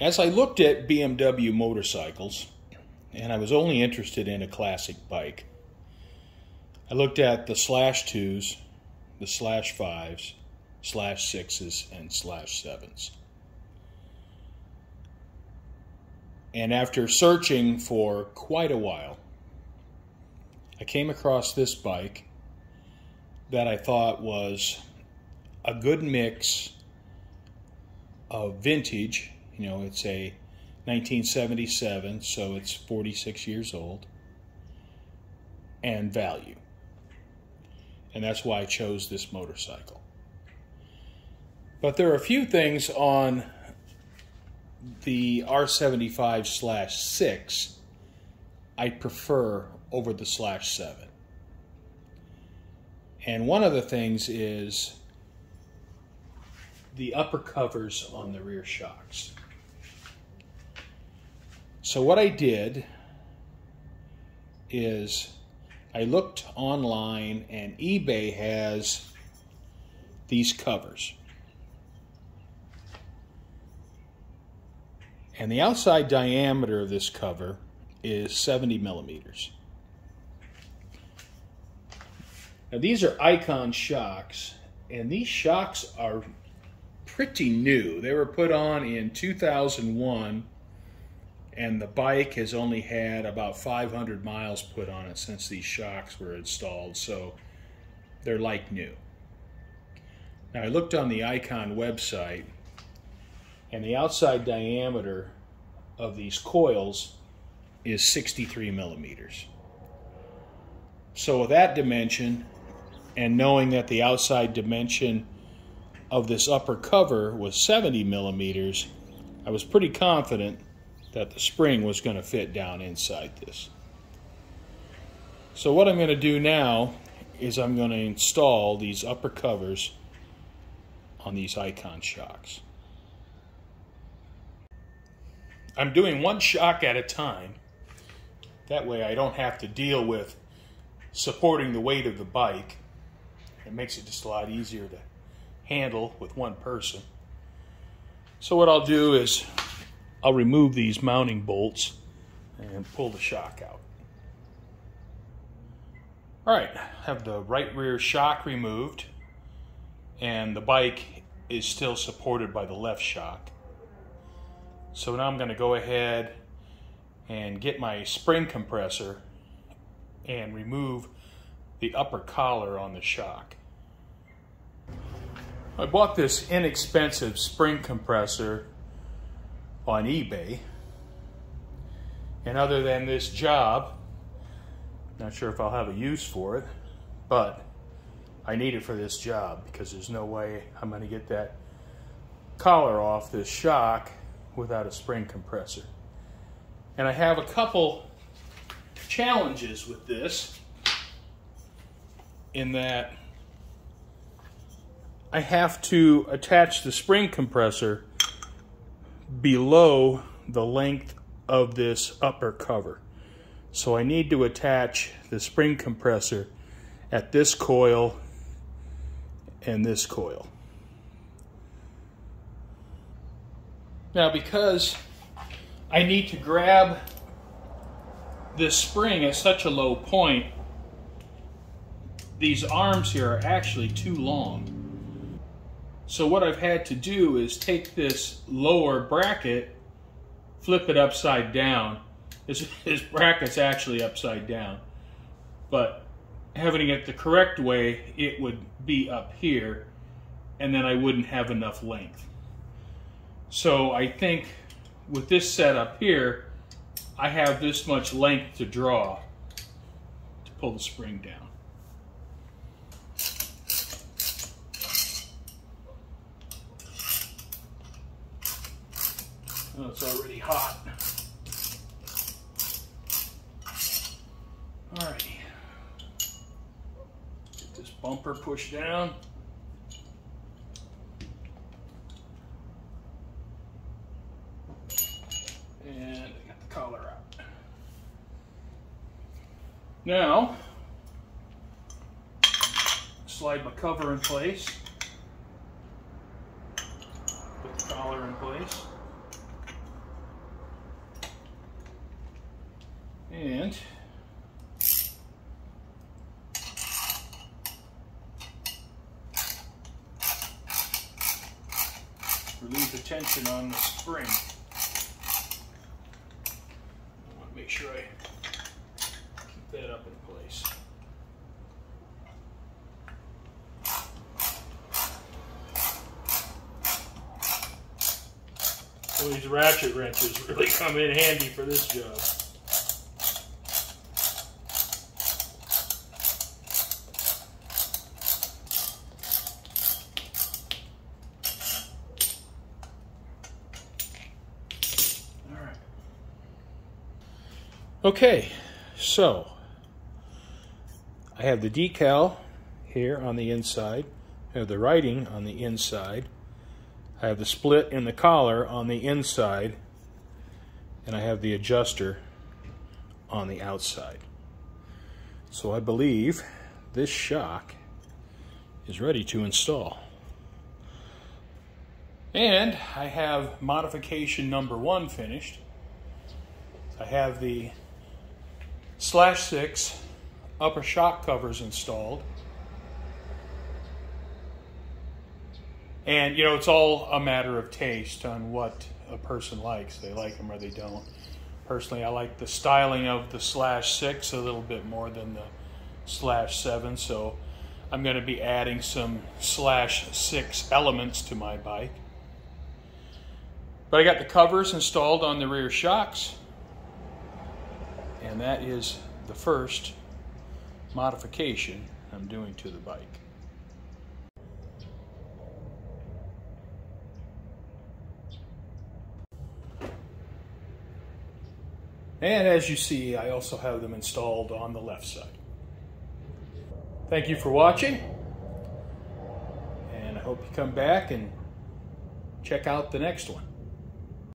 As I looked at BMW motorcycles, and I was only interested in a classic bike, I looked at the slash twos, the slash fives, slash sixes, and slash sevens. And after searching for quite a while, I came across this bike that I thought was a good mix of vintage. You know, it's a 1977, so it's 46 years old, and value. And that's why I chose this motorcycle. But there are a few things on the R75 slash 6 I prefer over the slash 7. And one of the things is the upper covers on the rear shocks. So what I did is I looked online and eBay has these covers. And the outside diameter of this cover is 70 millimeters. Now these are Ikon shocks, and these shocks are pretty new. They were put on in 2001, and the bike has only had about 500 miles put on it since these shocks were installed, so they're like new. Now I looked on the Ikon website, and the outside diameter of these coils is 63 millimeters. So with that dimension, and knowing that the outside dimension of this upper cover was 70 millimeters, I was pretty confident that the spring was going to fit down inside this. So what I'm going to do now is I'm going to install these upper covers on these Ikon shocks. I'm doing one shock at a time. That way I don't have to deal with supporting the weight of the bike. It makes it just a lot easier to handle with one person. So what I'll do is I'll remove these mounting bolts and pull the shock out. All right, have the right rear shock removed and the bike is still supported by the left shock. So now I'm going to go ahead and get my spring compressor and remove the upper collar on the shock. I bought this inexpensive spring compressor on eBay. And other than this job, not sure if I'll have a use for it, but I need it for this job because there's no way I'm going to get that collar off this shock without a spring compressor. And I have a couple challenges with this in that I have to attach the spring compressor below the length of this upper cover. So I need to attach the spring compressor at this coil and this coil. Now because I need to grab this spring at such a low point, these arms here are actually too long. So what I've had to do is take this lower bracket, flip it upside down. This, this bracket's actually upside down. But having it the correct way, it would be up here, and then I wouldn't have enough length. So I think with this setup here, I have this much length to draw to pull the spring down. Oh, it's already hot. Alrighty. Get this bumper pushed down. And I got the collar out. Now, slide my cover in place. Put the collar in place. And relieve the tension on the spring. I want to make sure I keep that up in place. So these ratchet wrenches really come in handy for this job. Okay, so I have the decal here on the inside. I have the writing on the inside. I have the split in the collar on the inside. And I have the adjuster on the outside. So I believe this shock is ready to install. And I have modification number one finished. I have the slash six upper shock covers installed. And you know, it's all a matter of taste on what a person likes. They like them or they don't. Personally, I like the styling of the slash six a little bit more than the slash seven. So I'm going to be adding some slash six elements to my bike. But I got the covers installed on the rear shocks and that is the first modification I'm doing to the bike. And as you see, I also have them installed on the left side. Thank you for watching, and I hope you come back and check out the next one.